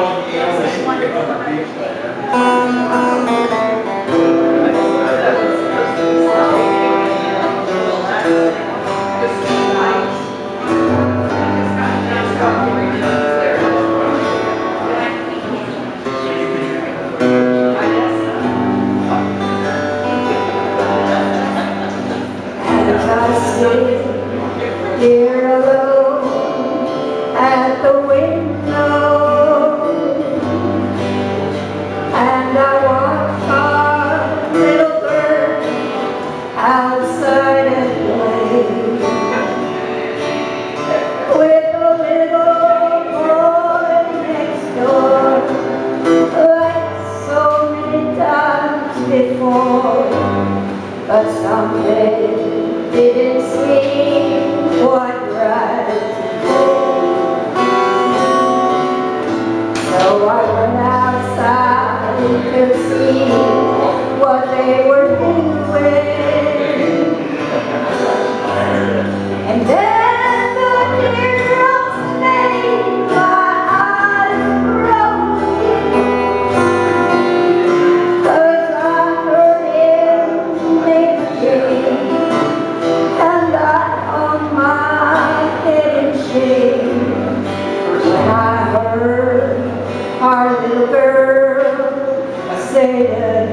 pode criar uma chuva para outside and with the little boy next door, like so many times before. But something didn't seem quite right. So I went outside and could see what they were doing. I say that